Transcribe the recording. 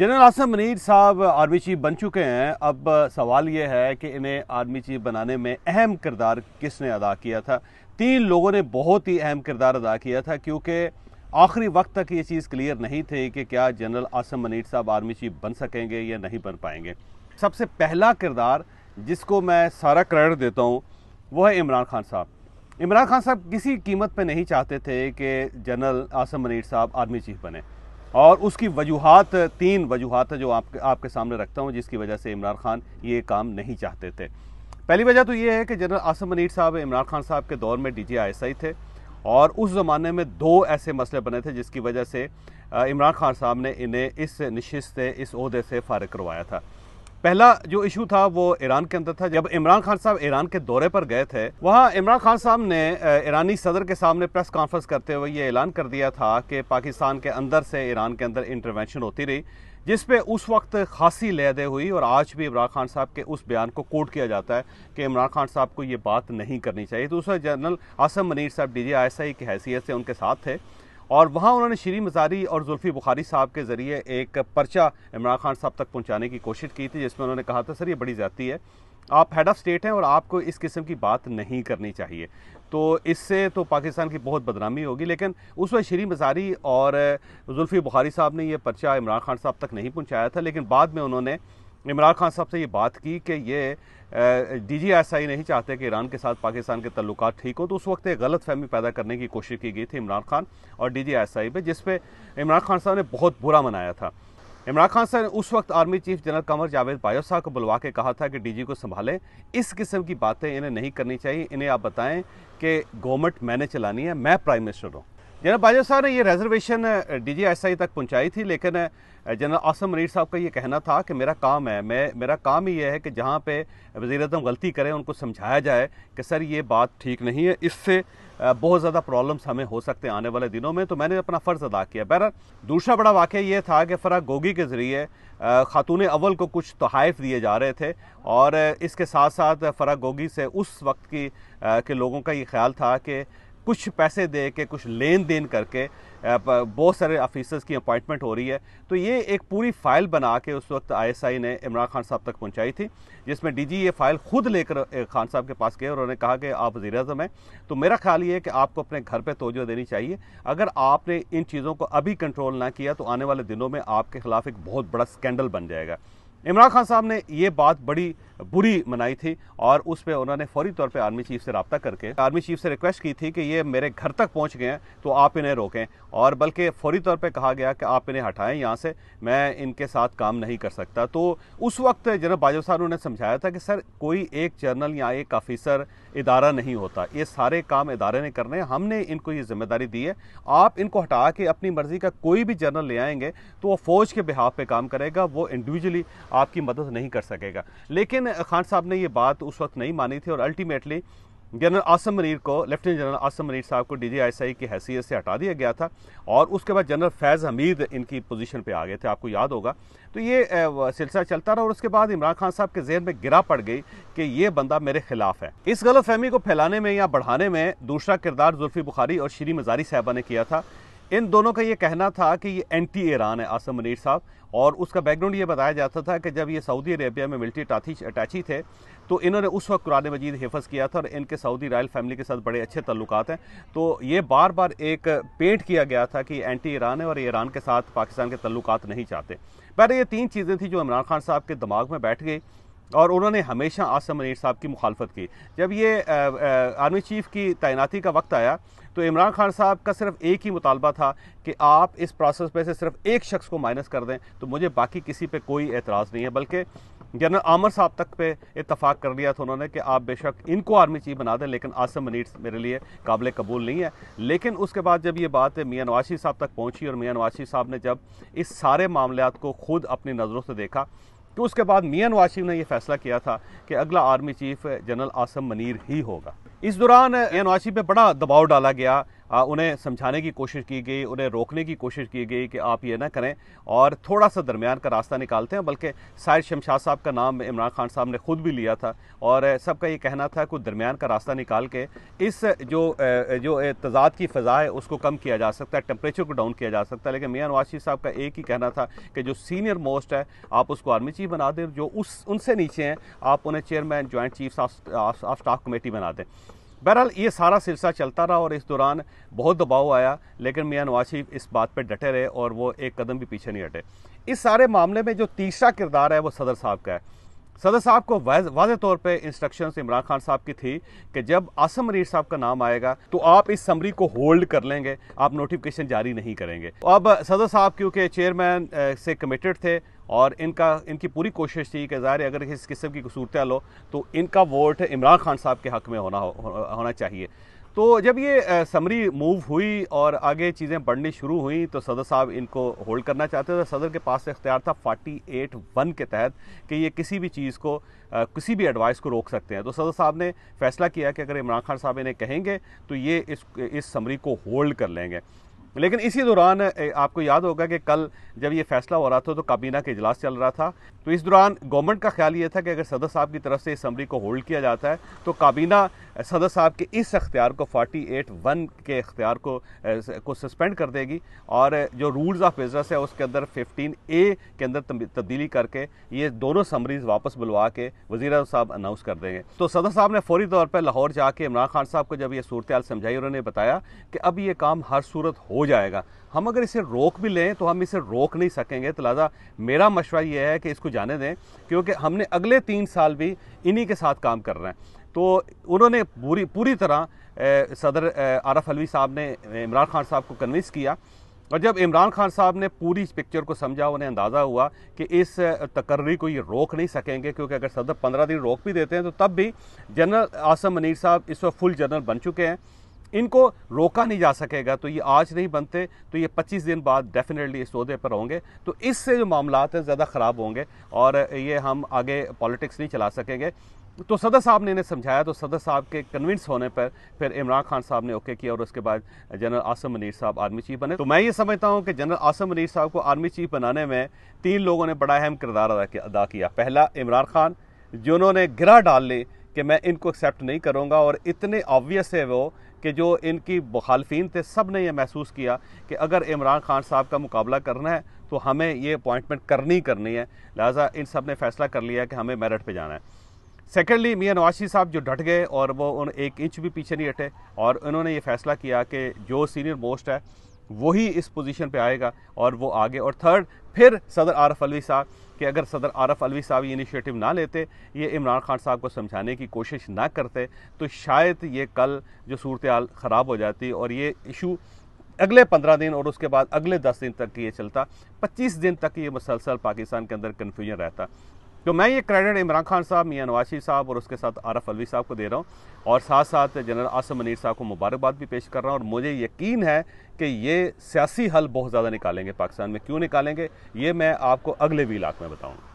General Asim Munir साहब army chief बन चुके हैं। अब सवाल ये है कि इन्हें आर्मी चीफ बनाने में अहम किरदार किसने अदा किया था? तीन लोगों ने बहुत ही अहम किरदार अदा किया था, क्योंकि आखिरी वक्त तक ये चीज़ क्लियर नहीं थी कि क्या जनरल आसम मनीर साहब आर्मी चीफ बन सकेंगे या नहीं बन पाएँगे। सबसे पहला किरदार जिसको मैं सारा क्रेडिट देता हूँ, वो है इमरान खान साहब। इमरान खान साहब किसी कीमत पे नहीं चाहते थे कि जनरल आसम मनीर साहब आर्मी चीफ बने। और उसकी वजूहत तीन वजूहत जो आप, आपके सामने रखता हूँ जिसकी वजह से इमरान खान ये काम नहीं चाहते थे। पहली वजह तो ये है कि जनरल आसम मनीर साहब इमरान खान साहब के दौर में डी जी आई थे और उस ज़माने में दो ऐसे मसले बने थे जिसकी वजह से इमरान खान साहब ने इन्हें इस नशस्त से इस अहदे से फारग करवाया था। पहला जो इशू था वो ईरान के अंदर था। जब इमरान खान साहब ईरान के दौरे पर गए थे, वहाँ इमरान खान साहब ने ईरानी सदर के सामने प्रेस कॉन्फ्रेंस करते हुए ये ऐलान कर दिया था कि पाकिस्तान के अंदर से ईरान के अंदर इंटरवेंशन होती रही, जिस पे उस वक्त खासी लहदे हुई और आज भी इमरान खान साहब के उस बयान को कोट किया जाता है कि इमरान खान साहब को ये बात नहीं करनी चाहिए। दूसरा जनरल आसम मनीर साहब डी जी की हैसियत से उनके साथ थे। और वहाँ उन्होंने शरी मजारी और जुल्फ़ी बुखारी साहब के ज़रिए एक पर्चा इमरान खान साहब तक पहुँचाने की कोशिश की थी, जिसमें उन्होंने कहा था, सर, ये बड़ी ज़्यादा है। आप हेड ऑफ़ स्टेट हैं और आपको इस किस्म की बात नहीं करनी चाहिए। तो इससे तो पाकिस्तान की बहुत बदनामी होगी, लेकिन उस वक्त शरी मजारी और जुल्फ़ी बुखारी साहब ने यह पर्चा इमरान खान साहब तक नहीं पहुँचाया था, लेकिन बाद में उन्होंने इमरान खान साहब से ये बात की कि ये डी आई नहीं चाहते कि ईरान के साथ पाकिस्तान के तल्लुक ठीक हो तो उस वक्त एक गलत फहमी पैदा करने की कोशिश की गई थी इमरान खान और डी आई पे इमरान खान साहब ने बहुत बुरा मनाया था। इमरान खान साहब ने उस वक्त army chief general Qamar Javed Bajwa साहब को बुलवा के कहा था कि डीजी को संभालें, इस किस्म की बातें इन्हें नहीं करनी चाहिए, इन्हें आप बताएँ कि गवर्नमेंट मैंने चलानी है, मैं प्राइम मिनिस्टर हूँ। जनरल बाजवा साहब ने ये रिजर्वेशन डी जी तक पहुँचाई थी, लेकिन जनरल आसम मनीर साहब का ये कहना था कि मेरा काम है, मैं, मेरा काम ही ये है कि जहाँ पे वजी अजम गलती करें, उनको समझाया जाए कि सर ये बात ठीक नहीं है, इससे बहुत ज़्यादा प्रॉब्लम्स हमें हो सकते हैं आने वाले दिनों में तो मैंने अपना फ़र्ज़ अदा किया। बहर दूसरा बड़ा वाक़ ये था कि फ़रा गोगी के ज़रिए ख़ातून अव्वल को कुछ तोहफ़ दिए जा रहे थे, और इसके साथ साथ फ़रा गोगी से उस वक्त की के लोगों का ये ख्याल था कि कुछ पैसे दे के, कुछ लेन देन करके बहुत सारे ऑफिसर्स की अपॉइंटमेंट हो रही है। तो ये एक पूरी फ़ाइल बना के उस वक्त आईएसआई ने इमरान खान साहब तक पहुंचाई थी, जिसमें डीजी ये फ़ाइल खुद लेकर खान साहब के पास गए और उन्होंने कहा कि आप वजी अजम हैं। तो मेरा ख्याल ये है कि आपको अपने घर पर तोजह देनी चाहिए। अगर आपने इन चीज़ों को अभी कंट्रोल ना किया तो आने वाले दिनों में आपके खिलाफ एक बहुत बड़ा स्कैंडल बन जाएगा। इमरान खान साहब ने ये बात बड़ी बुरी मनाई थी और उस पर उन्होंने फौरी तौर पे आर्मी चीफ से रबता करके, आर्मी चीफ से रिक्वेस्ट की थी कि ये मेरे घर तक पहुँच गए हैं तो आप इन्हें रोकें। और बल्कि फौरी तौर पे कहा गया कि आप इन्हें हटाएँ यहाँ से, मैं इनके साथ काम नहीं कर सकता। तो उस वक्त जनरल बाजवा साहब ने समझाया था कि, सर, कोई एक जर्नल या एक ऑफिसर इदारा नहीं होता। ये सारे काम इदारे ने करने हमने इनको ये ज़िम्मेदारी दी है। आप इनको हटा के अपनी मर्ज़ी का कोई भी जर्नल ले आएँगे तो वो फौज के बिहाफ पे काम करेगा, वो इंडिविजुअली आपकी मदद नहीं कर सकेगा। लेकिन खान साहब ने ये बात उस वक्त नहीं मानी थी और अल्टीमेटली जनरल आसम मनीर को, लेफ्टिनेंट जनरल आसम मनीर साहब को डी जी आई की हैसियत से हटा दिया गया था और उसके बाद जनरल फैज़ हमीद इनकी पोजीशन पे आ गए थे, आपको याद होगा। तो ये सिलसिला चलता रहा और उसके बाद इमरान खान साहब के जहन में गिरा पड़ गई कि ये बंदा मेरे खिलाफ है। इस गलत फहमी को फैलाने में या बढ़ाने में दूसरा किरदार जुल्फ़ी बुखारी और श्री मजारी साहबा ने किया था। इन दोनों का ये कहना था कि ये एंटी ईरान है, आसम मनीर साहब, और उसका बैकग्राउंड ये बताया जाता था कि जब ये सऊदी अरेबिया में मिलिट्री अटैची थे तो इन्होंने उस वक्त कुरान मजीद हिफज किया था और इनके सऊदी रॉयल फैमिली के साथ बड़े अच्छे तल्लुक हैं। तो ये बार बार एक पेंट किया गया था कि एंटी ईरान है और ईरान के साथ पाकिस्तान के तल्लुक नहीं चाहते। पहले ये तीन चीज़ें थी जो इमरान खान साहब के दिमाग में बैठ गई। और उन्होंने हमेशा आसम मनीर साहब की मुखालफत की। जब ये आर्मी चीफ की तैनाती का वक्त आया तो इमरान खान साहब का सिर्फ़ एक ही मुतालबा था कि आप इस प्रोसेस में से सिर्फ़ एक शख्स को माइनस कर दें तो मुझे बाकी किसी पे कोई एतराज़ नहीं है। बल्कि जनरल आमर साहब तक पे इतफाक़ कर लिया था उन्होंने कि आप बेशक इनको आर्मी चीफ बना दें, लेकिन आसम मनीर मेरे लिए काबिल कबूल नहीं है। लेकिन उसके बाद जब ये बात मियाँ नवाशी साहब तक पहुँची और मियाँ नवाशी साहब ने जब इस सारे मामले को खुद अपनी नज़रों से देखा तो उसके बाद मियान वाशिम ने यह फैसला किया था कि अगला army chief general Asim Munir ही होगा। इस दौरान मियान वाशिम पे बड़ा दबाव डाला गया उन्हें समझाने की कोशिश की गई, उन्हें रोकने की कोशिश की गई कि आप ये ना करें। और थोड़ा सा दरमियान का रास्ता निकालते हैं, बल्कि शायद शमशाद साहब का नाम इमरान खान साहब ने खुद भी लिया था। और सबका ये कहना था कि दरमियान का रास्ता निकाल के इस जो जो तजाद की फ़ज़ा है, उसको कम किया जा सकता है टेम्परेचर को डाउन किया जा सकता है। लेकिन मियाँ नवाज़ शरीफ साहब का एक ही कहना था कि जो सीनियर मोस्ट है, आप उसको आर्मी चीफ बना दें, जो उस, उनसे नीचे हैं, आप उन्हें chairman, joint chief of staff committee बना दें। बहरहाल, ये सारा सिलसिला चलता रहा और इस दौरान बहुत दबाव आया, लेकिन मियाँ नवाज़ शरीफ इस बात पर डटे रहे और वो एक कदम भी पीछे नहीं हटे। इस सारे मामले में जो तीसरा किरदार है, वो सदर साहब का है। सदर साहब को वाज तौर पे इंस्ट्रक्शंस इमरान खान साहब की थी कि जब आसम मरीर साहब का नाम आएगा तो आप इस समरी को होल्ड कर लेंगे, आप नोटिफिकेशन जारी नहीं करेंगे। अब सदर साहब, क्योंकि चेयरमैन से कमिटेड थे और इनका इनकी पूरी कोशिश थी कि ज़ाहिर अगर इस किस्म की सूरत लो तो इनका वोट इमरान खान साहब के हक में होना हो, होना चाहिए। तो जब ये समरी मूव हुई और आगे चीज़ें बढ़नी शुरू हुई तो सदर साहब इनको होल्ड करना चाहते थे। सदर के पास इख्तियार था 48 वन के तहत कि ये किसी भी चीज़ को किसी भी एडवाइस को रोक सकते हैं। तो सदर साहब ने फैसला किया कि अगर इमरान खान साहब इन्हें कहेंगे तो ये इस इस समरी को होल्ड कर लेंगे। लेकिन इसी दौरान आपको याद होगा कि कल जब ये फैसला हो रहा था तो काबीना का इजलास चल रहा था। तो इस दौरान गवर्नमेंट का ख्याल ये था कि अगर सदर साहब की तरफ़ से असम्बली को होल्ड किया जाता है तो काबीना सदर साहब के इस अख्तियार को 48 वन के अख्तियार को को सस्पेंड कर देगी और जो रूल्स ऑफ़ बिज़नेस है उसके अंदर 15 ए के अंदर तब्दीली करके ये दोनों समरीज वापस बुलवा के वज़ीर साहब अनाउंस कर देंगे। तो सदर साहब ने फौरी तौर पर लाहौर जाके इमरान खान साहब को जब ये सूरत समझाई, उन्होंने बताया कि अब ये काम हर सूरत हो जाएगा। हम अगर इसे रोक भी लें तो हम इसे रोक नहीं सकेंगे। तो लिहाजा मेरा मशवरा यह है कि इसको जाने दें, क्योंकि हमने अगले तीन साल भी इन्हीं के साथ काम कर रहे हैं। तो उन्होंने पूरी पूरी तरह सदर आरफ अलवी साहब ने, इमरान खान साहब को कन्विंस किया। और जब इमरान खान साहब ने पूरी पिक्चर को समझा, उन्हें अंदाज़ा हुआ कि इस तकर्री को ये रोक नहीं सकेंगे, क्योंकि अगर सदर पंद्रह दिन रोक भी देते हैं तो तब भी जनरल आसम मनीर साहब इस वक्त फुल जनरल बन चुके हैं। इनको रोका नहीं जा सकेगा तो ये आज नहीं बनते तो ये 25 दिन बाद डेफिनेटली इस सौदे पर होंगे। तो इससे जो मामला हैं, ज़्यादा ख़राब होंगे और ये हम आगे पॉलिटिक्स नहीं चला सकेंगे। तो सदर साहब ने इन्हें समझाया तो सदर साहब के कन्विंस होने पर फिर इमरान खान साहब ने ओके किया और उसके बाद जनरल आसम मनीर साहब आर्मी चीफ बने। तो मैं ये समझता हूँ कि जनरल आसम मनीर साहब को आर्मी चीफ बनाने में तीन लोगों ने बड़ा अहम किरदार अदा किया पहला इमरान खान, जिन्होंने गिरा डाल ली कि मैं इनको एक्सेप्ट नहीं करूँगा और इतने ऑब्वियस है वो कि जो इनकी मुखालफी थे, सबने यह महसूस किया कि अगर इमरान खान साहब का मुकाबला करना है तो हमें ये अपॉइंटमेंट करनी करनी है। लिहाजा इन सबने फैसला कर लिया कि हमें मेरठ पे जाना है। सेकेंडली मियाँ नवाशी साहब जो डट गए और वो उन एक इंच भी पीछे नहीं हटे और उन्होंने ये फैसला किया कि जो सीनियर मोस्ट है वही इस पोजीशन पे आएगा और वो आगे। और थर्ड फिर सदर आरफ अलवी साहब कि अगर सदर आरफ अलवी साहब ये इनिशिएटिव ना लेते, ये इमरान खान साहब को समझाने की कोशिश ना करते तो शायद ये कल जो सूरत हाल ख़राब हो जाती और ये इशू अगले पंद्रह दिन और उसके बाद अगले दस दिन तक ये चलता, पच्चीस दिन तक ये मुसलसल पाकिस्तान के अंदर कन्फ्यूज़न रहता। तो मैं ये क्रेडिट इमरान खान साहब, मियाँ नवाशी साहब और उसके साथ आरफ अलवी साहब को दे रहा हूँ और साथ साथ जनरल आसम मनीर साहब को मुबारकबाद भी पेश कर रहा हूँ और मुझे यकीन है कि ये सियासी हल बहुत ज़्यादा निकालेंगे पाकिस्तान में। क्यों निकालेंगे? ये मैं आपको अगले वीलाक में बताऊँगा।